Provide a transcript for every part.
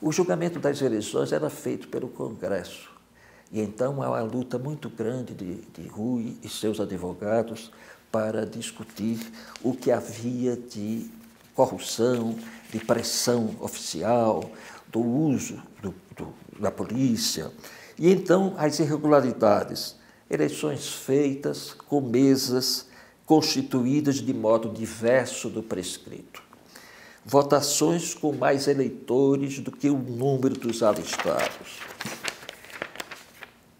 O julgamento das eleições era feito pelo Congresso. E então há uma luta muito grande de, de Rui e seus advogados para discutir o que havia de corrupção, de pressão oficial, do uso do, do, da polícia. E então as irregularidades, eleições feitas com mesas constituídas de modo diverso do prescrito. Votações com mais eleitores do que o número dos alistados.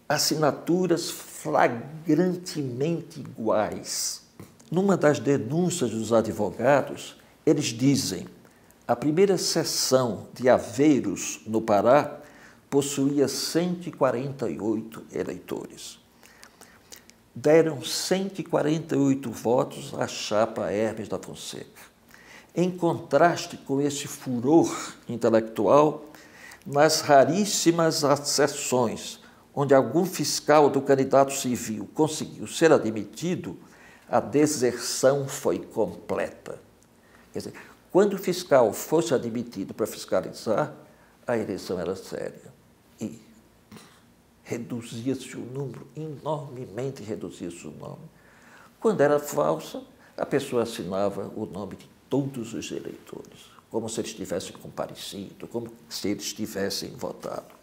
Assinaturas flagrantemente iguais. Numa das denúncias dos advogados, eles dizem: a primeira sessão de Aveiros, no Pará, possuía 148 eleitores deram 148 votos à chapa Hermes da Fonseca. Em contraste com esse furor intelectual, nas raríssimas acessões onde algum fiscal do candidato civil conseguiu ser admitido, a deserção foi completa. Quer dizer, quando o fiscal fosse admitido para fiscalizar, a eleição era séria. E reduzia-se o número, enormemente reduzia-se o nome. Quando era falsa, a pessoa assinava o nome de todos os eleitores, como se eles tivessem comparecido, como se eles tivessem votado.